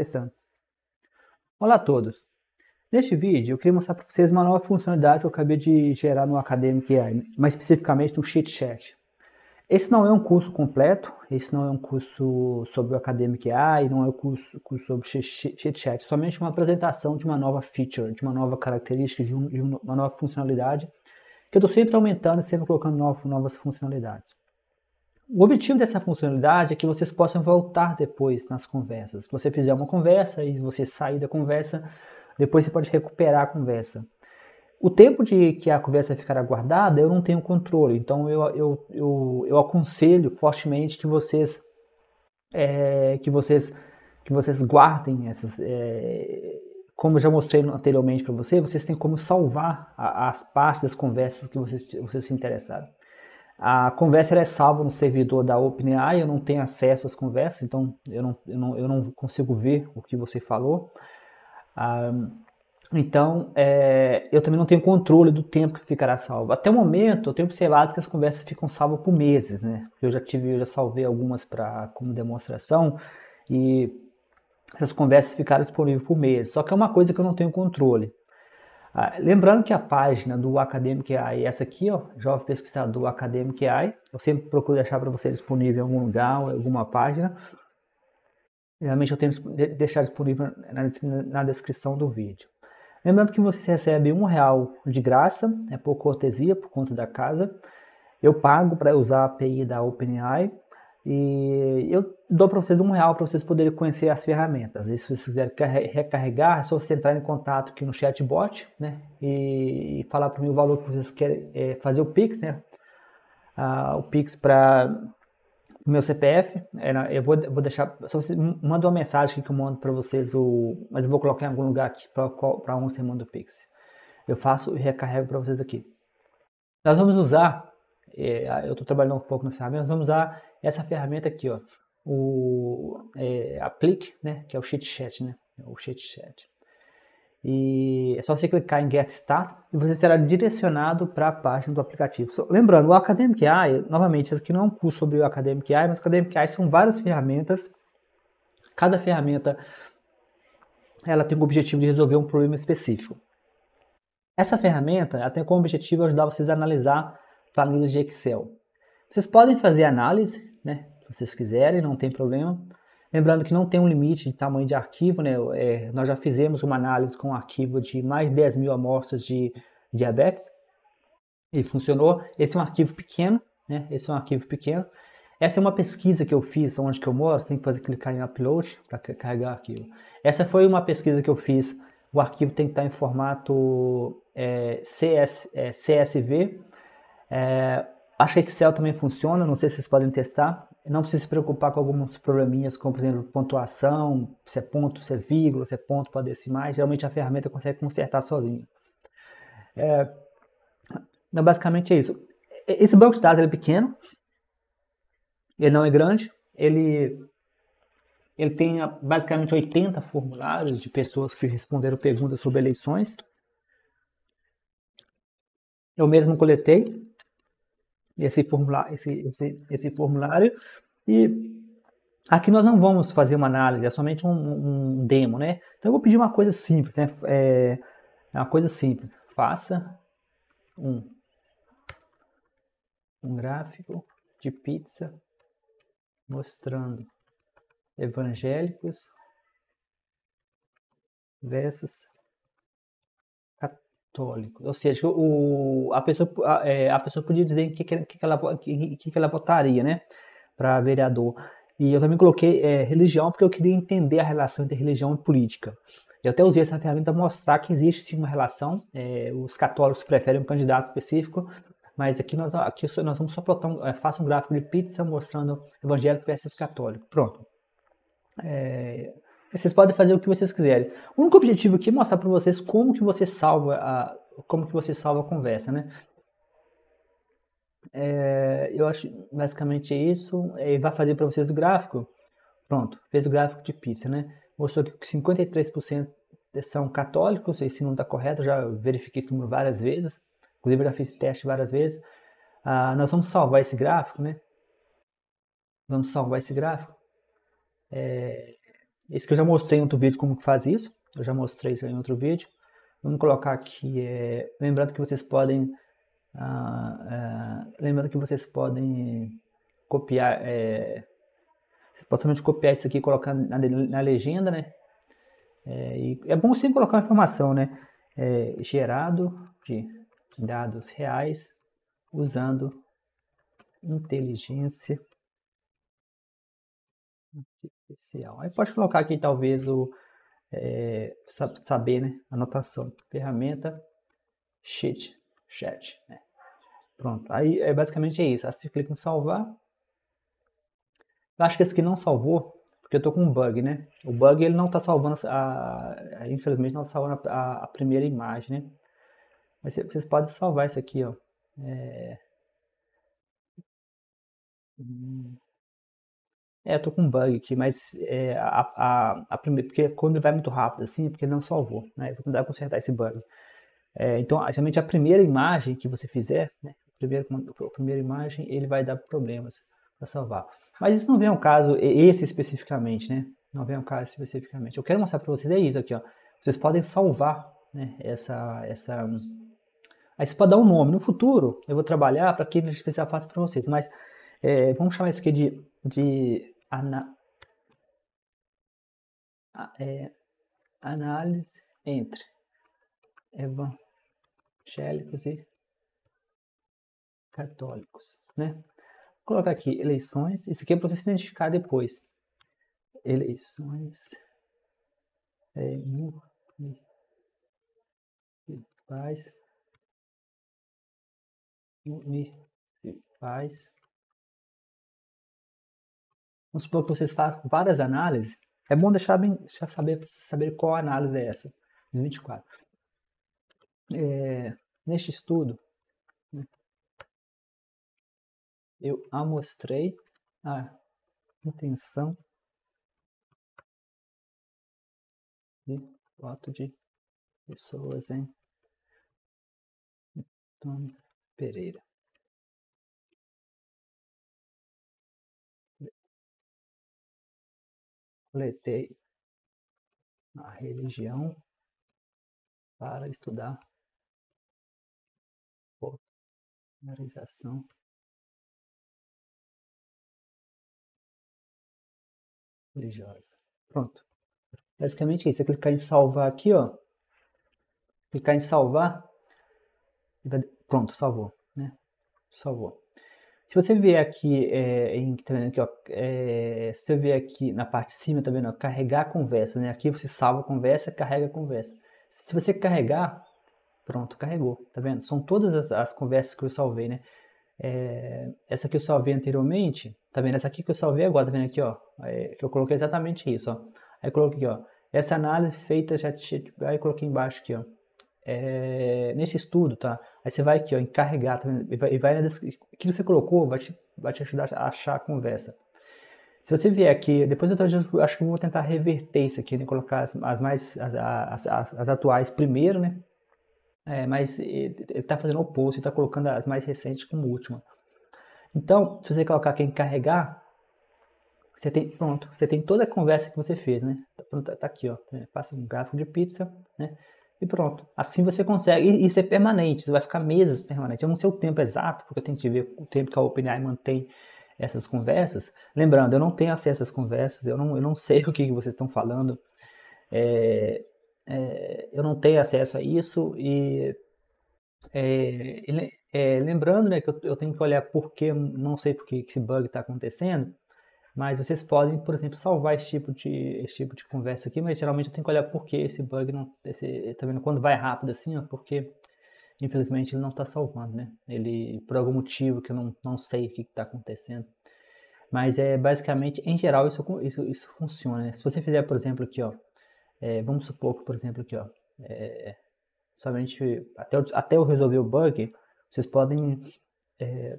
Testando. Olá a todos. Neste vídeo eu queria mostrar para vocês uma nova funcionalidade que eu acabei de gerar no Academic AI, mais especificamente no Cheat Chat. Esse não é um curso completo, esse não é um curso sobre o Academic AI, não é um curso, curso sobre Cheat Chat, somente uma apresentação de uma nova feature, de uma nova característica, de, um, de uma nova funcionalidade, que eu estou sempre aumentando e sempre colocando novas, novas funcionalidades. O objetivo dessa funcionalidade é que vocês possam voltar depois nas conversas. Se você fizer uma conversa e você sair da conversa, depois você pode recuperar a conversa. O tempo de que a conversa ficará guardada, eu não tenho controle. Então eu, eu, eu, eu aconselho fortemente que vocês é, que vocês que vocês guardem essas. É, como eu já mostrei anteriormente para você, vocês têm como salvar a, as partes das conversas que vocês, vocês se interessaram. A conversa é salva no servidor da OpenAI, eu não tenho acesso às conversas, então eu não, eu não, eu não consigo ver o que você falou. Ah, então, é, eu também não tenho controle do tempo que ficará salvo. Até o momento, eu tenho observado que as conversas ficam salvas por meses, né? Eu já tive, eu já salvei algumas para como demonstração e essas conversas ficaram disponíveis por meses. Só que é uma coisa que eu não tenho controle. Ah, lembrando que a página do Academic AI é essa aqui, ó, Jovem Pesquisador Academic AI. Eu sempre procuro deixar para você disponível em algum lugar, em alguma página. Geralmente eu tenho deixar disponível na, na, descrição do vídeo. Lembrando que você recebe um real de graça, é por cortesia, por conta da casa. Eu pago para usar a API da OpenAI e eu dou para vocês um real para vocês poderem conhecer as ferramentas. E se vocês quiserem recarregar, é só você entrar em contato aqui no chatbot, né? E, falar para mim o valor que vocês querem é, fazer o Pix, né? Ah, o Pix para o meu CPF. É, eu vou, vou deixar. Só você manda uma mensagem que eu mando para vocês, o, mas eu vou colocar em algum lugar aqui para onde você manda o Pix. Eu faço e recarrego para vocês aqui. Nós vamos usar, é, eu estou trabalhando um pouco nessa ferramenta, nós vamos usar essa ferramenta aqui, ó, o é, Applique, né, que é o Sheet Chat, né, o Sheet Chat. E é só você clicar em Get Start e você será direcionado para a página do aplicativo. So, lembrando, o Academic AI, novamente, isso aqui não é um curso sobre o Academic AI, mas o Academic AI são várias ferramentas. Cada ferramenta ela tem o objetivo de resolver um problema específico. Essa ferramenta ela tem como objetivo ajudar vocês a analisar planilhas de Excel. Vocês podem fazer análise, né, vocês quiserem, não tem problema. Lembrando que não tem um limite de tamanho de arquivo, né? É, nós já fizemos uma análise com um arquivo de mais de 10 mil amostras de diabetes e funcionou. Esse é um arquivo pequeno, né? Esse é um arquivo pequeno. Essa é uma pesquisa que eu fiz onde que eu moro, tem que fazer clicar em upload para carregar o arquivo. Essa foi uma pesquisa que eu fiz. O arquivo tem que estar em formato é, CS, é, CSV. É, acho que Excel também funciona, não sei se vocês podem testar não precisa se preocupar com alguns probleminhas, como por exemplo pontuação, se é ponto, se é vírgula, se é ponto para decimais. Geralmente a ferramenta consegue consertar sozinha. É, então, basicamente é isso. Esse banco de dados é pequeno, ele não é grande, ele, ele tem basicamente 80 formulários de pessoas que responderam perguntas sobre eleições. Eu mesmo coletei esse formulário, esse, esse, esse formulário e aqui nós não vamos fazer uma análise, é somente um, um demo, né? Então eu vou pedir uma coisa simples, né? É, uma coisa simples. Faça um, um gráfico de pizza mostrando evangélicos versus católico. Ou seja, o, a, pessoa, a, é, a pessoa podia dizer em que, que, que, ela, que, que ela votaria, né? Para vereador. E eu também coloquei é, religião porque eu queria entender a relação entre religião e política. Eu até usei essa ferramenta para mostrar que existe sim uma relação. É, os católicos preferem um candidato específico, mas aqui nós, aqui nós vamos só botar um, é, um gráfico de pizza mostrando evangélico versus católico. Pronto. É, vocês podem fazer o que vocês quiserem. O único objetivo aqui é mostrar para vocês como que você salva a, como que você salva a conversa, né? É, eu acho basicamente isso. E vai fazer para vocês o gráfico. Pronto, fez o gráfico de pizza, né? Mostrou que 53% são católicos. Esse não está correto. Já verifiquei esse número várias vezes. Inclusive, eu já fiz teste várias vezes. Ah, nós vamos salvar esse gráfico, né? Vamos salvar esse gráfico. É, Esse que eu já mostrei em outro vídeo como que faz isso. Eu já mostrei isso em outro vídeo. Vamos colocar aqui, é, lembrando que vocês podem, ah, ah, lembrando que vocês podem copiar, é, possivelmente copiar isso aqui e colocar na, na legenda, né? É, é, bom sempre colocar uma informação, né? É, gerado de dados reais usando inteligência artificial. Aí pode colocar aqui talvez o é, saber, né? Anotação, ferramenta, sheet, chat, né? Pronto, aí é, basicamente é isso. Aí você clica em salvar. Eu acho que esse aqui não salvou, porque eu estou com um bug, né? O bug ele não está salvando, a, infelizmente não está salvando a, a, primeira imagem, né? Mas vocês podem salvar isso aqui, ó. É, hum. É eu tô com um bug aqui, mas é, a, a, a primeira, porque quando ele vai muito rápido assim, é porque ele não salvou, né? Eu vou tentar consertar esse bug. É, então, geralmente a primeira imagem que você fizer, né? A primeira, a primeira imagem, ele vai dar problemas para salvar. Mas isso não vem ao caso, esse especificamente, né? Não vem ao caso especificamente. Eu quero mostrar para vocês é isso aqui, ó. Vocês podem salvar né, essa, essa... Aí você pode dar um nome. No futuro, eu vou trabalhar para que ele seja fácil para vocês. Mas é, vamos chamar isso aqui de, de ana, é, análise entre evangélicos e católicos, né? colocar aqui eleições. Isso aqui é para você se identificar depois. Eleições é, municipais. Municipais. Vamos supor que vocês façam várias análises. É bom deixar, bem, deixar saber, saber qual análise é essa. 24. É, neste estudo, eu amostrei a intenção de voto de pessoas em Antônio Pereira. Coletei a religião para estudar polarização religiosa. Pronto. Basicamente é isso. Você clicar em salvar aqui, ó. Clicar em salvar. Pronto, salvou. Né? Salvou. Se você vier aqui, é, em, tá vendo aqui, ó, é, se você vier aqui na parte de cima, tá vendo, ó, carregar a conversa, né? Aqui você salva a conversa, carrega a conversa. Se você carregar, pronto, carregou, tá vendo? São todas as, as conversas que eu salvei, né? É, essa que eu salvei anteriormente, tá vendo? Essa aqui que eu salvei agora, tá vendo aqui, ó? É, eu coloquei exatamente isso, ó. Aí eu coloquei aqui, ó. Essa análise feita já, aí eu coloquei embaixo aqui, ó. É, nesse estudo, tá? Aí você vai aqui, ó, encarregar, tá? E vai, e vai na descrição. Que você colocou vai te, vai te ajudar a achar a conversa. Se você vier aqui, depois eu acho que eu vou tentar reverter isso aqui, né? Colocar as, as mais, as, as, as, atuais primeiro, né? É, mas ele está fazendo o oposto, ele está colocando as mais recentes como última. Então, se você colocar aqui em carregar, você tem, pronto, você tem toda a conversa que você fez, né? Tá, tá aqui, ó, passa um gráfico de pizza, né? E pronto. Assim você consegue, e isso é permanente, isso vai ficar meses permanente. Eu não sei o tempo exato, porque eu tenho que ver o tempo que a OpenAI mantém essas conversas. Lembrando, eu não tenho acesso às conversas, eu não, eu não sei o que, que vocês estão falando. É, é, eu não tenho acesso a isso e é, é, lembrando né, que eu, eu, tenho que olhar por que, não sei por que esse bug está acontecendo, mas vocês podem, por exemplo, salvar esse tipo de, esse tipo de conversa aqui, mas geralmente eu tenho que olhar por que esse bug não, esse, tá vendo, quando vai rápido assim, ó, porque infelizmente ele não está salvando, né, ele, por algum motivo que eu não, não sei o que está acontecendo, mas é basicamente, em geral, isso, isso, isso funciona, né? se você fizer, por exemplo, aqui, ó, é, vamos supor que, por exemplo, aqui, ó, é, somente até, até eu resolver o bug, vocês podem é,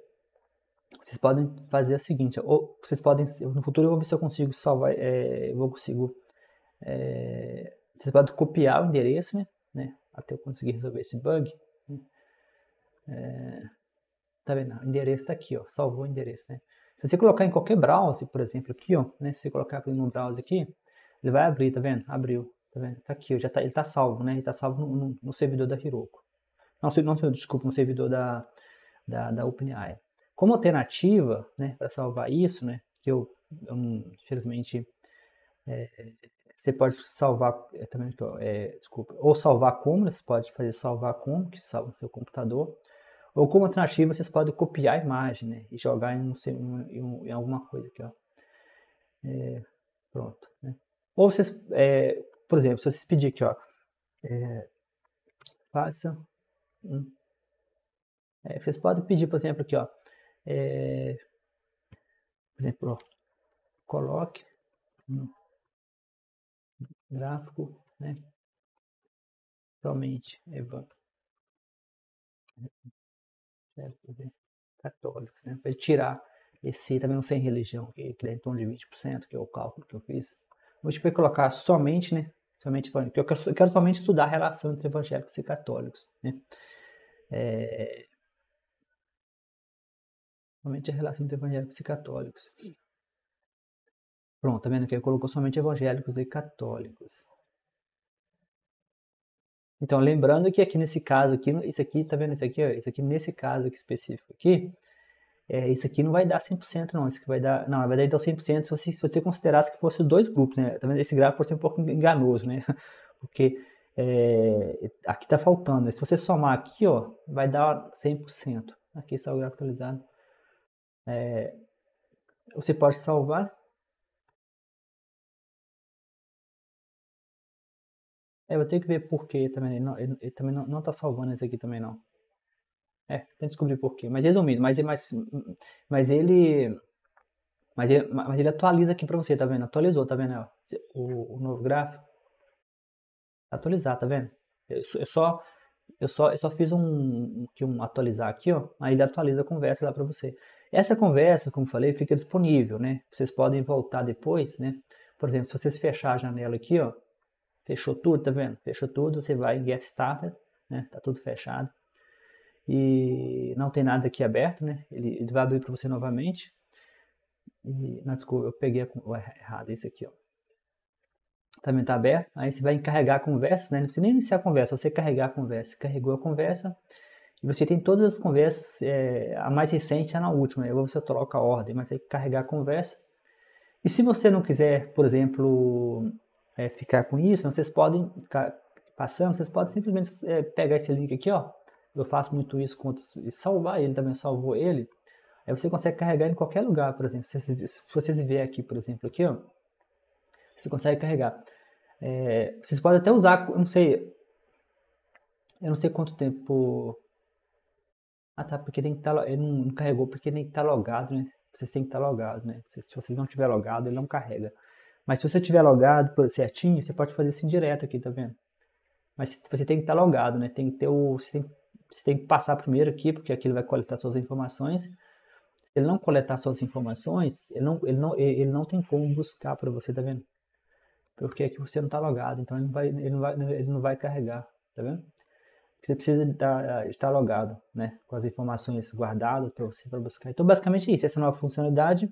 vocês podem fazer o seguinte, ou vocês podem, no futuro eu vou ver se eu consigo salvar, é, eu vou conseguir, é, vocês podem copiar o endereço, né, né até eu conseguir resolver esse bug, né, é, tá vendo, o endereço está aqui, ó, salvou o endereço, né, se você colocar em qualquer browser, por exemplo, aqui, ó, né, se você colocar no browser aqui, Ele vai abrir, tá vendo? Abriu, tá vendo? Tá aqui, ó, já tá, ele tá salvo, né? Ele tá salvo no, no, no servidor da Heroku. Não, não, desculpa, no servidor da, da, da OpenAI. Como alternativa, né, para salvar isso, né, que eu, eu infelizmente, é, você pode salvar, é, também, é, desculpa, ou salvar como, você pode fazer salvar como, que salva no seu computador, ou como alternativa, vocês podem copiar a imagem, né, e jogar em, em, em alguma coisa aqui, ó. É, pronto, né. Ou vocês, é, por exemplo, se vocês pedirem aqui, ó, é, faça um, é, vocês podem pedir, por exemplo, aqui, ó, é, por exemplo, ó, coloque um gráfico, né, somente católico, né, para tirar esse também não sem religião, que, é em torno de 20%, que é o cálculo que eu fiz. Vou tipo, colocar somente, né, somente, eu quero, eu quero somente estudar a relação entre evangélicos e católicos, né. É, somente a relação entre evangélicos e católicos. Pronto, tá vendo que ele colocou somente evangélicos e católicos. Então, lembrando que aqui nesse caso aqui, isso aqui, tá vendo isso aqui, ó, isso aqui nesse caso aqui específico aqui, é, isso aqui não vai dar 100% não, isso aqui vai dar, não, vai dar então 100% se você, se você considerasse que fosse dois grupos, né, tá vendo, esse gráfico pode ser um pouco enganoso, né, porque é, aqui tá faltando, se você somar aqui, ó, vai dar 100%, aqui está o gráfico atualizado, é, você pode salvar. É, eu ter que ver por que também. Ele, não, ele, ele também não, está salvando esse aqui também não. É, tem que descobrir por quê. Mas resumindo, mas, mas, mas ele. Mas ele, mas ele atualiza aqui para você, tá vendo? Atualizou, tá vendo? O, o novo gráfico. Atualizar, tá vendo? Eu, eu só eu só, eu só fiz um, um, um atualizar aqui, ó. Aí ele atualiza a conversa lá para você. Essa conversa, como falei, fica disponível, né? Vocês podem voltar depois, né? Por exemplo, se vocês fechar a janela aqui, ó, fechou tudo, tá vendo? Fechou tudo, você vai em Get Started, né? Tá tudo fechado. E não tem nada aqui aberto, né? Ele, ele vai abrir para você novamente. E, não, desculpa, eu peguei errado esse aqui, ó. Também tá aberto. Aí você vai encarregar a conversa, né? Não precisa nem iniciar a conversa, você carregar a conversa. Carregou a conversa, e você tem todas as conversas, é, a mais recente está na última, aí você troca a ordem, mas tem que carregar a conversa. E se você não quiser, por exemplo, é, ficar com isso, vocês podem ficar passando, vocês podem simplesmente é, pegar esse link aqui, ó. Eu faço muito isso com outros, e salvar ele também, salvou ele. Aí você consegue carregar em qualquer lugar, por exemplo. Se, se vocês vier aqui, por exemplo, aqui, ó, você consegue carregar. É, vocês podem até usar, eu não sei, eu não sei quanto tempo ah, tá, porque tem que estar. Tá, ele não carregou porque tem que estar tá logado, né? Vocês têm que estar tá logado, né? Se, se vocês não tiver logado, ele não carrega. Mas se você tiver logado certinho, você pode fazer assim direto aqui, tá vendo? Mas você tem que estar logado, né? Tem que ter o. Você tem, você tem que passar primeiro aqui, porque aqui ele vai coletar suas informações. Se ele não coletar suas informações, ele não, ele não, ele não tem como buscar para você, tá vendo? Porque aqui você não está logado, então ele não vai, ele não vai, ele não vai carregar, tá vendo? Você precisa estar, estar logado, né, com as informações guardadas para você para buscar. Então, basicamente é isso, essa nova funcionalidade.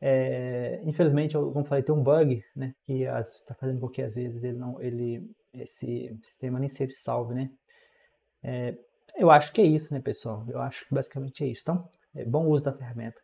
É, infelizmente, como falei, tem um bug, né, que está fazendo com que às vezes ele não, ele, esse sistema nem sempre salve, né. É, eu acho que é isso, né, pessoal? Eu acho que basicamente é isso. Então, é bom uso da ferramenta.